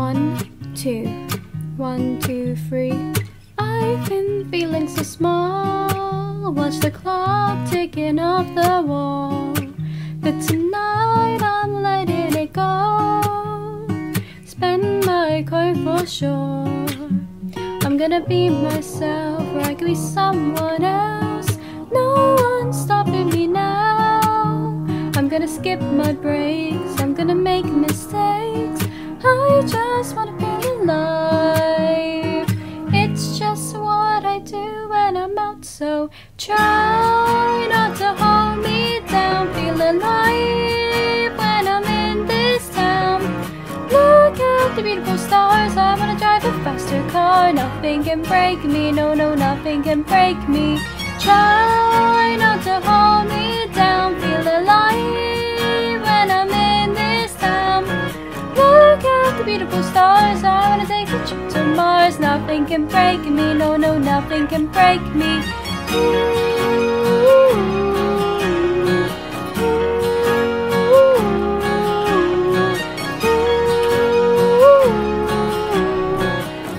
One, two, one, two, three. I've been feeling so small. Watch the clock ticking off the wall. But tonight I'm letting it go. Spend my coin for sure. I'm gonna be myself, or I could be someone else. No one's stopping me now. I'm gonna skip my breaks, I'm gonna make mistakes. Just wanna feel alive. It's just what I do when I'm out, so try not to hold me down. Feel alive when I'm in this town. Look at the beautiful stars. I wanna drive a faster car. Nothing can break me. No, no, nothing can break me. Try not to hold me down. The beautiful stars. I wanna take a trip to Mars. Nothing can break me. No, no, nothing can break me.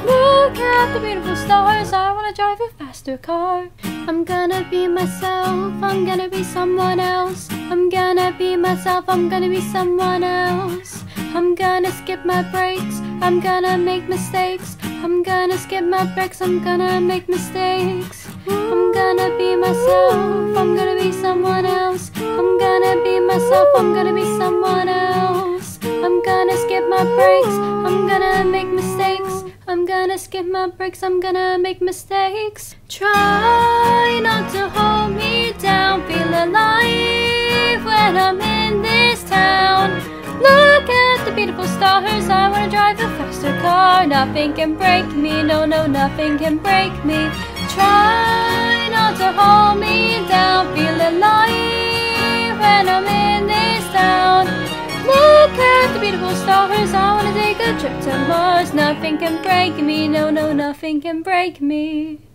Look at the beautiful stars. I wanna drive a faster car. I'm gonna be myself. I'm gonna be someone else. I'm gonna be myself. I'm gonna be someone else. I'm gonna skip my breaks. I'm gonna make mistakes. I'm gonna skip my breaks. I'm gonna make mistakes. I'm gonna be myself. I'm gonna be someone else. I'm gonna be myself. I'm gonna be someone else. I'm gonna skip my breaks. I'm gonna make mistakes. I'm gonna skip my breaks. I'm gonna make mistakes. Try not to hold me down. Stars. I wanna drive a faster car. Nothing can break me. No, no, nothing can break me. Try not to hold me down. Feel alive when I'm in this town. Look at the beautiful stars. I wanna take a trip to Mars. Nothing can break me. No, no, nothing can break me.